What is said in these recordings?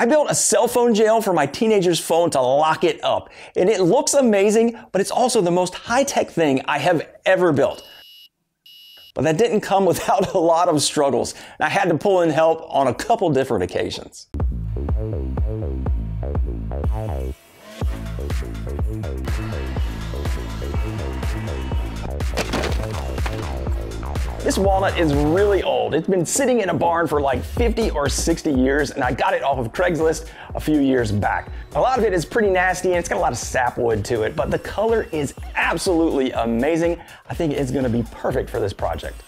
I built a cell phone jail for my teenager's phone to lock it up. And it looks amazing, but it's also the most high-tech thing I have ever built. But that didn't come without a lot of struggles. I had to pull in help on a couple different occasions. This walnut is really old. It's been sitting in a barn for like 50 or 60 years, and I got it off of Craigslist a few years back. A lot of it is pretty nasty and it's got a lot of sapwood to it, but the color is absolutely amazing. I think it's gonna be perfect for this project.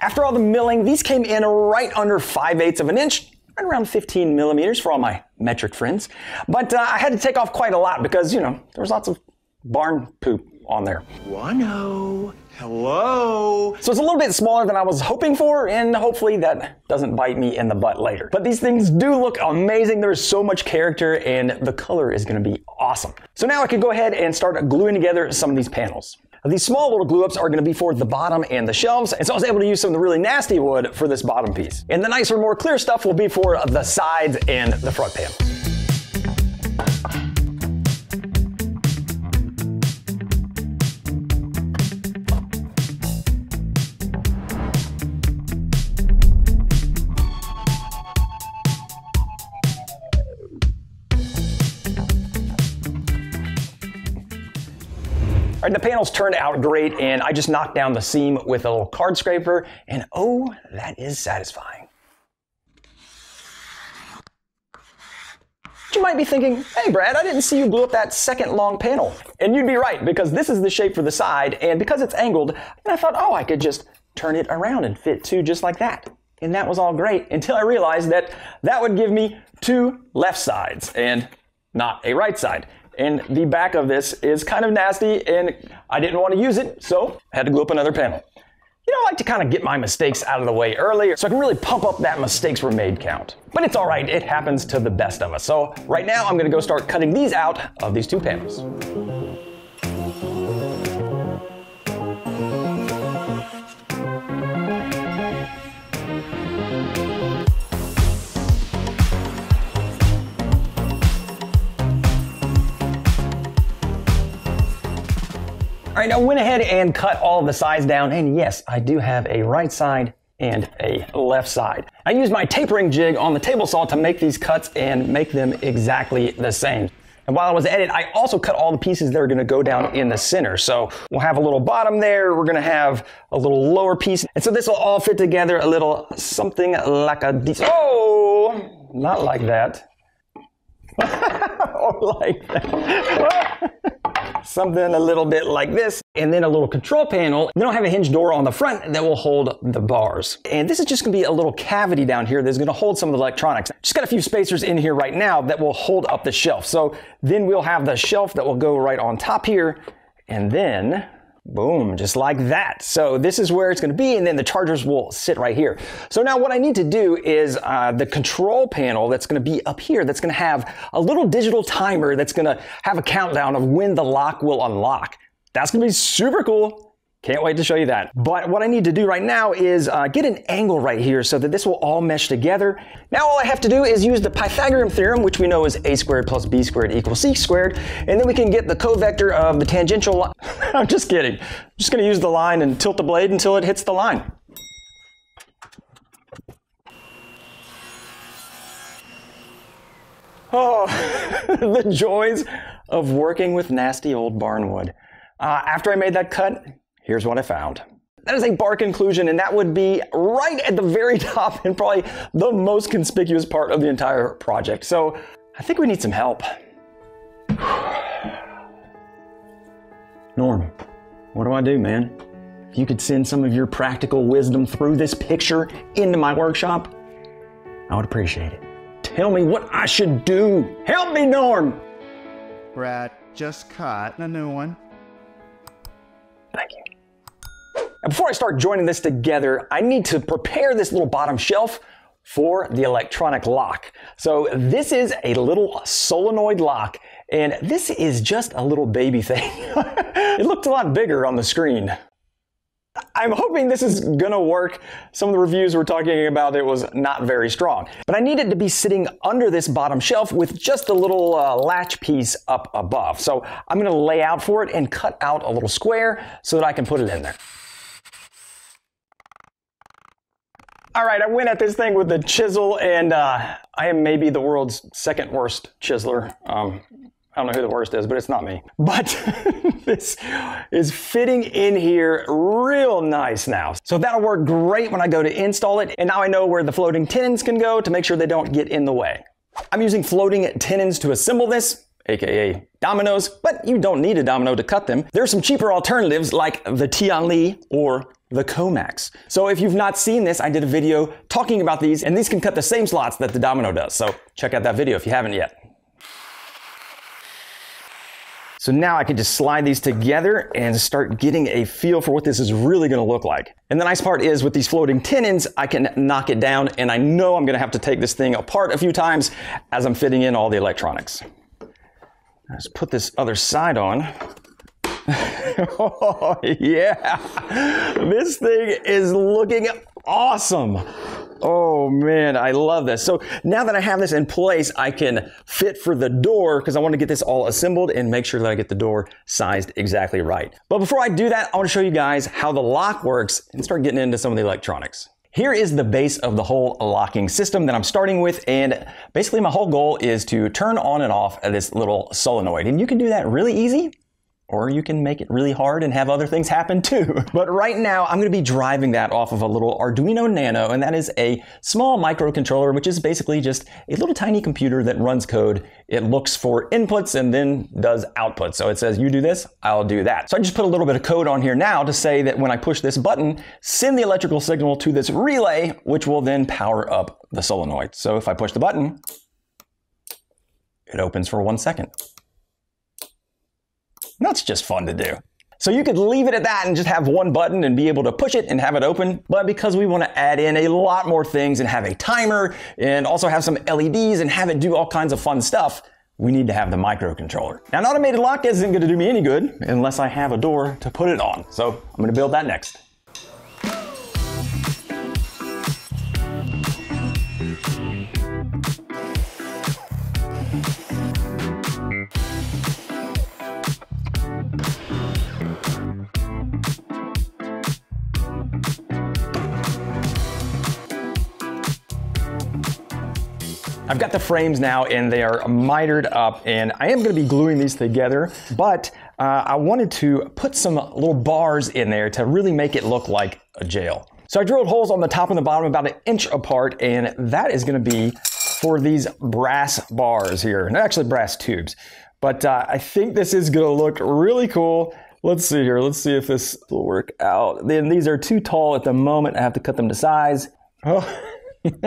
After all the milling, these came in right under 5 eighths of an inch, right around 15 millimeters for all my metric friends. But uh, I had to take off quite a lot because, you know, there was lots of barn poop on there. Wano, hello. So it's a little bit smaller than I was hoping for, and hopefully that doesn't bite me in the butt later. But these things do look amazing. There's so much character, and the color is gonna be awesome. So now I can go ahead and start gluing together some of these panels. These small little glue ups are going to be for the bottom and the shelves, and so I was able to use some of the really nasty wood for this bottom piece. And the nicer, more clear stuff will be for the sides and the front panel. The panels turned out great, and I just knocked down the seam with a little card scraper, and oh, that is satisfying. You might be thinking, hey Brad, I didn't see you glue up that second long panel. And you'd be right, because this is the shape for the side, and because it's angled, I thought, oh, I could just turn it around and fit two just like that. And that was all great until I realized that that would give me two left sides and not a right side. And the back of this is kind of nasty and I didn't want to use it, so I had to glue up another panel. You know, I like to kind of get my mistakes out of the way earlier so I can really pump up that mistakes were made count. But it's all right, it happens to the best of us. So right now I'm gonna go start cutting these out of these two panels. All right, I went ahead and cut all of the sides down, and yes, I do have a right side and a left side. I used my tapering jig on the table saw to make these cuts and make them exactly the same. And while I was at it, I also cut all the pieces that are gonna go down in the center. So we'll have a little bottom there, we're gonna have a little lower piece. And so this will all fit together a little something like a, oh, not like that. or like that. something a little bit like this, and then a little control panel. Then don't have a hinge door on the front that will hold the bars. And this is just gonna be a little cavity down here that's gonna hold some of the electronics. Just got a few spacers in here right now that will hold up the shelf. So then we'll have the shelf that will go right on top here, and then Boom, just like that. So this is where it's going to be, and then the chargers will sit right here. So now what I need to do is uh, the control panel that's going to be up here, that's going to have a little digital timer that's going to have a countdown of when the lock will unlock. That's going to be super cool. Can't wait to show you that. But what I need to do right now is uh, get an angle right here so that this will all mesh together. Now all I have to do is use the Pythagorean theorem, which we know is a squared plus b squared equals c squared, and then we can get the covector of the tangential line. I'm just kidding. I'm just gonna use the line and tilt the blade until it hits the line. Oh, the joys of working with nasty old barnwood. Uh, after I made that cut, here's what I found. That is a bark inclusion, and that would be right at the very top and probably the most conspicuous part of the entire project. So I think we need some help. Norm, what do I do, man? If you could send some of your practical wisdom through this picture into my workshop, I would appreciate it. Tell me what I should do. Help me, Norm! Brad just cut a new one. Thank you. Before I start joining this together, I need to prepare this little bottom shelf for the electronic lock. So this is a little solenoid lock, and this is just a little baby thing. it looked a lot bigger on the screen. I'm hoping this is gonna work. Some of the reviews were talking about it was not very strong. But I need it to be sitting under this bottom shelf with just a little uh, latch piece up above. So I'm gonna lay out for it and cut out a little square so that I can put it in there. All right, I went at this thing with the chisel, and uh, I am maybe the world's second worst chiseler. Um, I don't know who the worst is, but it's not me. But this is fitting in here real nice now. So that'll work great when I go to install it. And now I know where the floating tenons can go to make sure they don't get in the way. I'm using floating tenons to assemble this aka dominoes, but you don't need a domino to cut them. There are some cheaper alternatives like the Tianli or the Comax. So if you've not seen this, I did a video talking about these, and these can cut the same slots that the Domino does. So check out that video if you haven't yet. So now I can just slide these together and start getting a feel for what this is really gonna look like. And the nice part is with these floating tenons, I can knock it down and I know I'm gonna have to take this thing apart a few times as I'm fitting in all the electronics. Let's put this other side on. Oh, yeah. This thing is looking awesome. Oh man, I love this. So now that I have this in place, I can fit for the door because I want to get this all assembled and make sure that I get the door sized exactly right. But before I do that, I want to show you guys how the lock works and start getting into some of the electronics. Here is the base of the whole locking system that I'm starting with and basically my whole goal is to turn on and off this little solenoid and you can do that really easy or you can make it really hard and have other things happen too. But right now, I'm going to be driving that off of a little Arduino Nano, and that is a small microcontroller, which is basically just a little tiny computer that runs code. It looks for inputs and then does outputs. So it says, you do this, I'll do that. So I just put a little bit of code on here now to say that when I push this button, send the electrical signal to this relay, which will then power up the solenoid. So if I push the button, it opens for one second. That's just fun to do. So you could leave it at that and just have one button and be able to push it and have it open. But because we want to add in a lot more things and have a timer and also have some LEDs and have it do all kinds of fun stuff, we need to have the microcontroller. Now an automated lock isn't going to do me any good unless I have a door to put it on. So I'm going to build that next. I've got the frames now and they are mitered up and I am going to be gluing these together, but uh, I wanted to put some little bars in there to really make it look like a jail. So I drilled holes on the top and the bottom about an inch apart and that is going to be for these brass bars here, not actually brass tubes. But uh, I think this is going to look really cool. Let's see here. Let's see if this will work out. Then these are too tall at the moment. I have to cut them to size. Oh.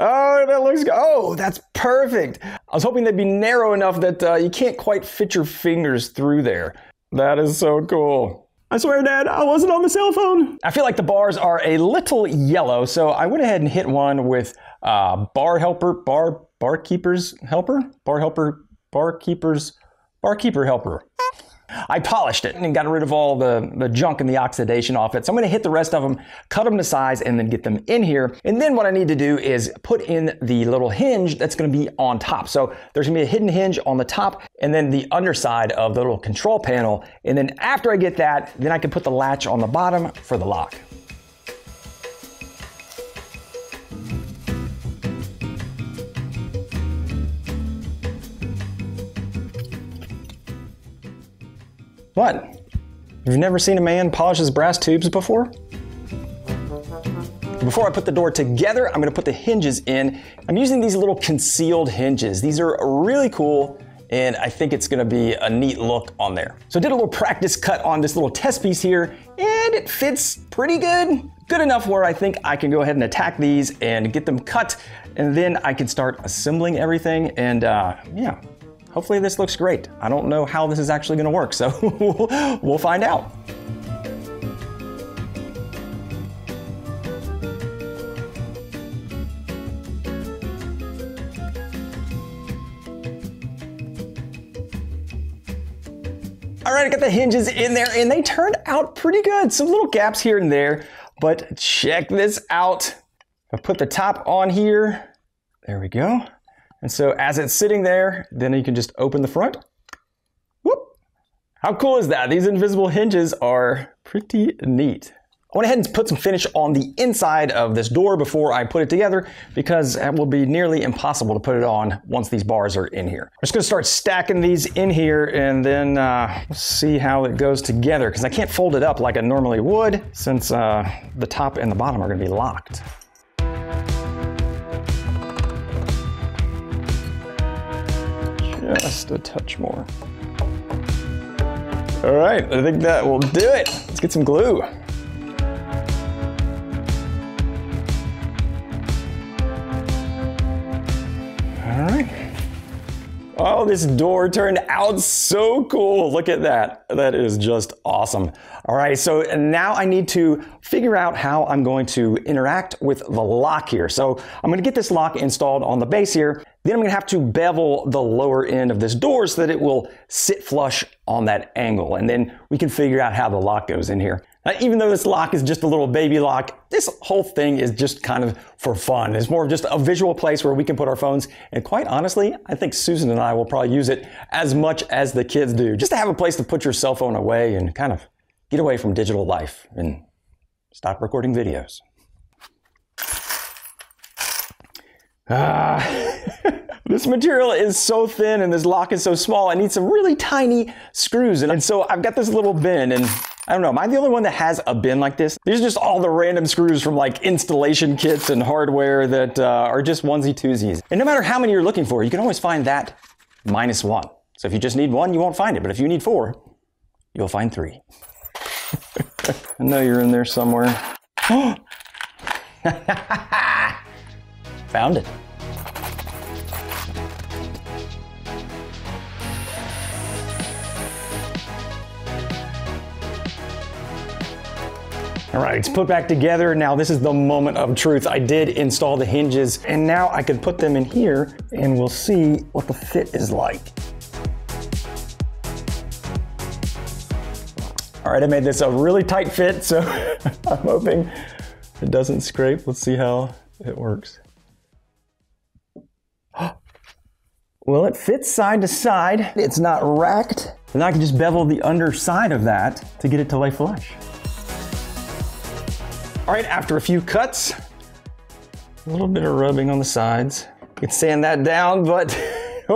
oh, that looks good. Oh, that's perfect. I was hoping they'd be narrow enough that uh, you can't quite fit your fingers through there. That is so cool. I swear, Dad, I wasn't on the cell phone. I feel like the bars are a little yellow, so I went ahead and hit one with uh, bar helper, bar barkeeper's helper, bar helper, barkeeper's barkeeper helper. I polished it and got rid of all the, the junk and the oxidation off it. So I'm gonna hit the rest of them, cut them to size, and then get them in here. And then what I need to do is put in the little hinge that's gonna be on top. So there's gonna be a hidden hinge on the top and then the underside of the little control panel. And then after I get that, then I can put the latch on the bottom for the lock. What? You've never seen a man polish his brass tubes before? Before I put the door together, I'm gonna put the hinges in. I'm using these little concealed hinges. These are really cool and I think it's gonna be a neat look on there. So I did a little practice cut on this little test piece here and it fits pretty good. Good enough where I think I can go ahead and attack these and get them cut and then I can start assembling everything and uh, yeah, hopefully this looks great. I don't know how this is actually gonna work, so we'll find out. All right, I got the hinges in there and they turned out pretty good. Some little gaps here and there, but check this out. I put the top on here. There we go. And so as it's sitting there, then you can just open the front. Whoop. How cool is that? These invisible hinges are pretty neat. I went ahead and put some finish on the inside of this door before I put it together because it will be nearly impossible to put it on once these bars are in here. I'm just gonna start stacking these in here and then uh, see how it goes together because I can't fold it up like I normally would since uh, the top and the bottom are gonna be locked. Just a touch more. All right, I think that will do it. Let's get some glue. All right. Oh, this door turned out so cool. Look at that. That is just awesome. All right, so now I need to figure out how I'm going to interact with the lock here. So I'm gonna get this lock installed on the base here. Then I'm gonna have to bevel the lower end of this door so that it will sit flush on that angle. And then we can figure out how the lock goes in here. Now, even though this lock is just a little baby lock, this whole thing is just kind of for fun. It's more of just a visual place where we can put our phones. And quite honestly, I think Susan and I will probably use it as much as the kids do, just to have a place to put your cell phone away and kind of get away from digital life and stop recording videos. Ah, this material is so thin and this lock is so small. I need some really tiny screws. And so I've got this little bin and I don't know, am I the only one that has a bin like this? These are just all the random screws from like installation kits and hardware that uh, are just onesie twosies. And no matter how many you're looking for, you can always find that minus one. So if you just need one, you won't find it. But if you need four, you'll find three. I know you're in there somewhere. Found it. All right, it's put back together. Now this is the moment of truth. I did install the hinges and now I can put them in here and we'll see what the fit is like. All right, I made this a really tight fit, so I'm hoping it doesn't scrape. Let's see how it works. Well, it fits side to side. It's not racked. And I can just bevel the underside of that to get it to lay flush. All right, after a few cuts, a little bit of rubbing on the sides. You can sand that down, but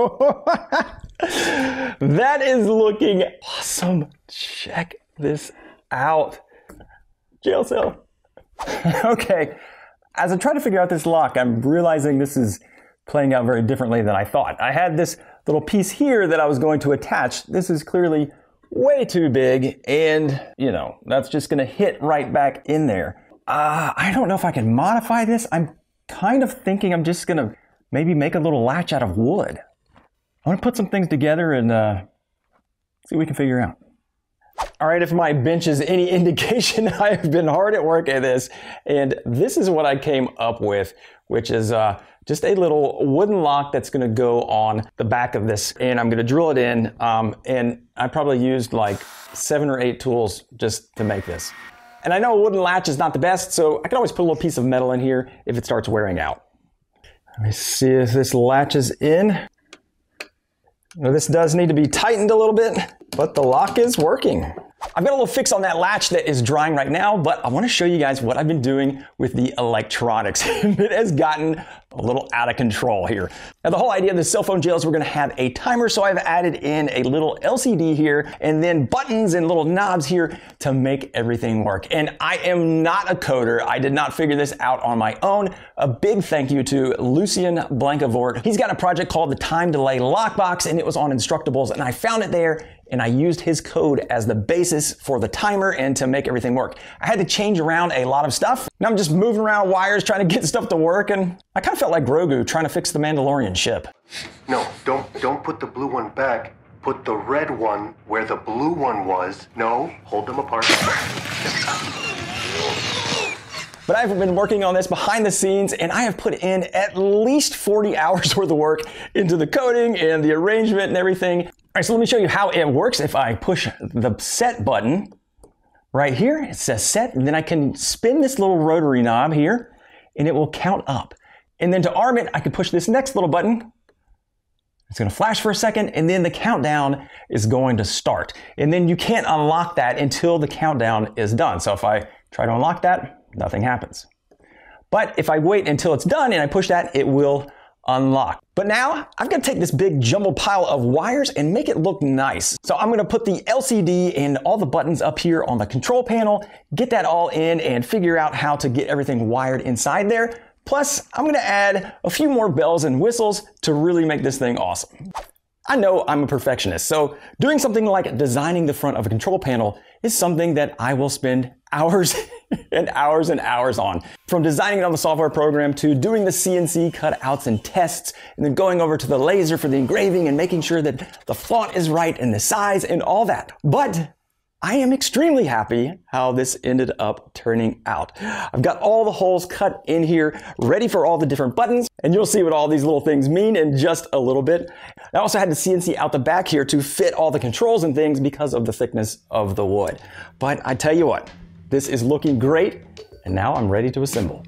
that is looking awesome. Check this out. Jail cell. okay, as I try to figure out this lock, I'm realizing this is playing out very differently than I thought. I had this little piece here that I was going to attach. This is clearly way too big, and you know, that's just gonna hit right back in there. Uh, I don't know if I can modify this. I'm kind of thinking I'm just gonna maybe make a little latch out of wood. I wanna put some things together and uh, see what we can figure out. All right, if my bench is any indication, I have been hard at work at this, and this is what I came up with, which is uh, just a little wooden lock that's going to go on the back of this, and I'm going to drill it in. Um, and I probably used like seven or eight tools just to make this. And I know a wooden latch is not the best, so I can always put a little piece of metal in here if it starts wearing out. Let me see if this latches in. Now this does need to be tightened a little bit, but the lock is working. I've got a little fix on that latch that is drying right now, but I want to show you guys what I've been doing with the electronics. it has gotten a little out of control here. Now the whole idea of the cell phone jail is we're going to have a timer, so I've added in a little LCD here and then buttons and little knobs here to make everything work. And I am not a coder. I did not figure this out on my own. A big thank you to Lucian Blankevoort. He's got a project called the Time Delay Lockbox and it was on Instructables and I found it there and I used his code as the basis for the timer and to make everything work. I had to change around a lot of stuff. Now I'm just moving around wires trying to get stuff to work and I kind of felt like Grogu trying to fix the Mandalorian ship. No, don't don't put the blue one back. Put the red one where the blue one was. No, hold them apart. But I've been working on this behind the scenes and I have put in at least 40 hours worth of work into the coding and the arrangement and everything. Right, so let me show you how it works. If I push the set button right here, it says set, and then I can spin this little rotary knob here, and it will count up. And then to arm it, I can push this next little button. It's gonna flash for a second, and then the countdown is going to start. And then you can't unlock that until the countdown is done. So if I try to unlock that, nothing happens. But if I wait until it's done and I push that, it will unlock. But now got to take this big jumbled pile of wires and make it look nice. So I'm going to put the LCD and all the buttons up here on the control panel, get that all in and figure out how to get everything wired inside there. Plus, I'm going to add a few more bells and whistles to really make this thing awesome. I know I'm a perfectionist, so doing something like designing the front of a control panel is something that I will spend hours and hours and hours on. From designing on the software program to doing the CNC cutouts and tests, and then going over to the laser for the engraving and making sure that the font is right and the size and all that. But I am extremely happy how this ended up turning out. I've got all the holes cut in here, ready for all the different buttons, and you'll see what all these little things mean in just a little bit. I also had the CNC out the back here to fit all the controls and things because of the thickness of the wood. But I tell you what, this is looking great, and now I'm ready to assemble.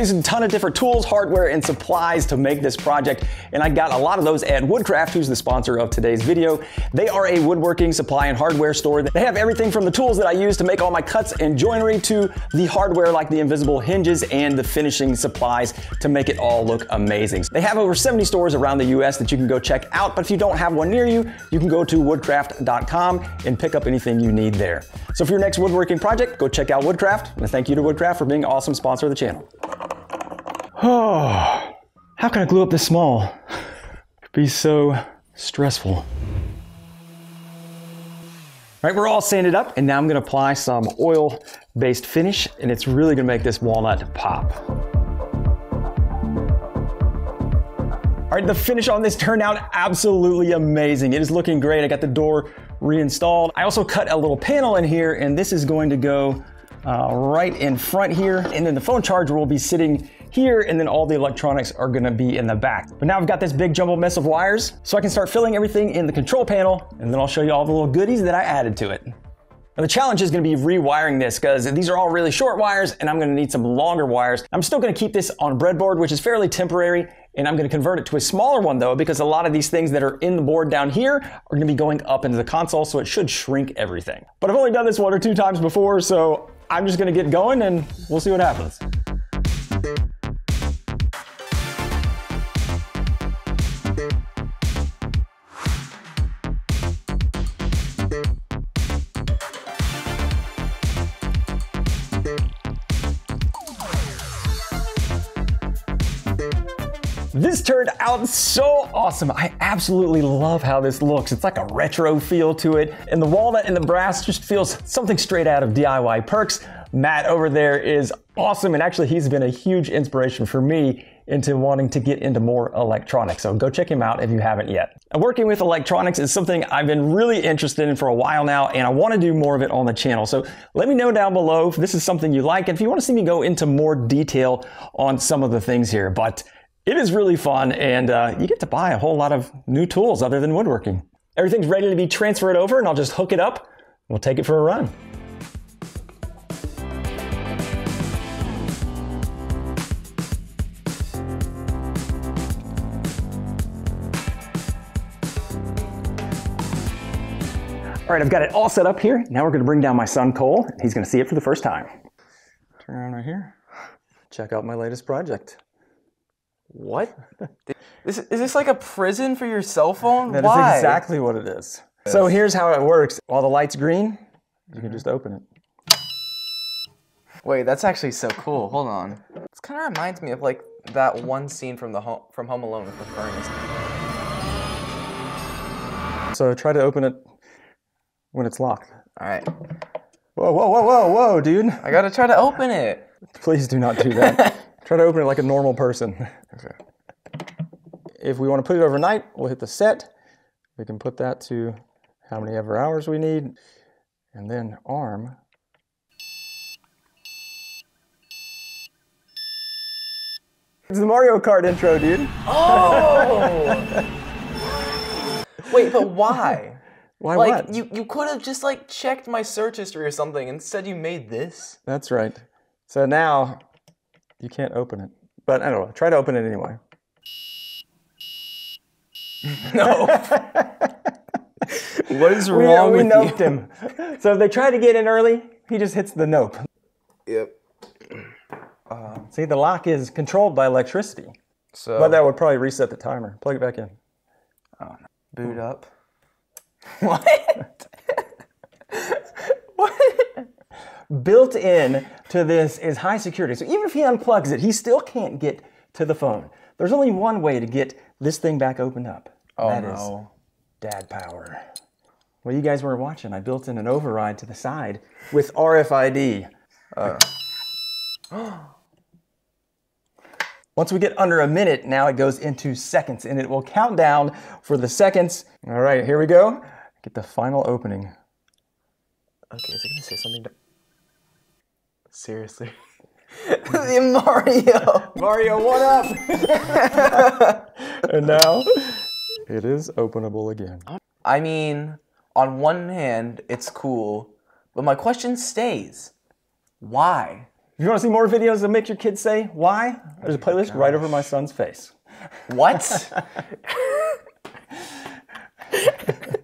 Used a ton of different tools, hardware, and supplies to make this project, and I got a lot of those at Woodcraft, who's the sponsor of today's video. They are a woodworking supply and hardware store. They have everything from the tools that I use to make all my cuts and joinery to the hardware like the invisible hinges and the finishing supplies to make it all look amazing. They have over 70 stores around the US that you can go check out, but if you don't have one near you, you can go to woodcraft.com and pick up anything you need there. So for your next woodworking project, go check out Woodcraft, and thank you to Woodcraft for being an awesome sponsor of the channel. Oh, how can I glue up this small? It'd be so stressful. All right, we're all sanded up, and now I'm gonna apply some oil-based finish, and it's really gonna make this walnut pop. All right, the finish on this turned out absolutely amazing. It is looking great. I got the door reinstalled. I also cut a little panel in here, and this is going to go uh, right in front here. And then the phone charger will be sitting here, and then all the electronics are gonna be in the back. But now I've got this big jumbo mess of wires, so I can start filling everything in the control panel, and then I'll show you all the little goodies that I added to it. Now the challenge is gonna be rewiring this because these are all really short wires and I'm gonna need some longer wires. I'm still gonna keep this on breadboard, which is fairly temporary, and I'm gonna convert it to a smaller one though, because a lot of these things that are in the board down here are gonna be going up into the console, so it should shrink everything. But I've only done this one or two times before, so I'm just gonna get going and we'll see what happens. Out so awesome. I absolutely love how this looks. It's like a retro feel to it. And the walnut and the brass just feels something straight out of DIY Perks. Matt over there is awesome. And actually, he's been a huge inspiration for me into wanting to get into more electronics. So go check him out if you haven't yet. And working with electronics is something I've been really interested in for a while now, and I want to do more of it on the channel. So let me know down below if this is something you like, and if you want to see me go into more detail on some of the things here. But it is really fun, and uh, you get to buy a whole lot of new tools other than woodworking. Everything's ready to be transferred over, and I'll just hook it up. We'll take it for a run. All right, I've got it all set up here. Now we're gonna bring down my son Cole. He's gonna see it for the first time. Turn around right here. Check out my latest project. What? Is, is this like a prison for your cell phone? That is Why? exactly what it is. So here's how it works. While the light's green, you can just open it. Wait, that's actually so cool. Hold on. This kind of reminds me of like that one scene from the home, from Home Alone with the furnace. So try to open it when it's locked. All right, Whoa, whoa, whoa, whoa, whoa, dude. I gotta try to open it. Please do not do that. try to open it like a normal person. Okay. If we want to put it overnight, we'll hit the set. We can put that to how many ever hours we need. And then arm. It's the Mario Kart intro, dude. Oh! Wait, but why? Why like what? you you could have just like checked my search history or something. Instead, you made this. That's right. So now you can't open it. But I don't know. Try to open it anyway. No. what is We, wrong we with noped you? him. So if they try to get in early, he just hits the nope. Yep. Uh, see, the lock is controlled by electricity. So But that would probably reset the timer. Plug it back in. Oh, no. boot up. What? Built in to this is high security. So even if he unplugs it, he still can't get to the phone. There's only one way to get this thing back opened up. Oh That is no. dad power. Well, you guys were watching. I built in an override to the side with RFID. Uh. Once we get under a minute, now it goes into seconds and it will count down for the seconds. All right, here we go. Get the final opening. Okay, is it gonna say something? To... Seriously. Mario. Mario, what up? and now it is openable again. I mean, on one hand, it's cool, but my question stays. Why? If you want to see more videos that make your kids say why, oh there's a playlist oh right over my son's face. What?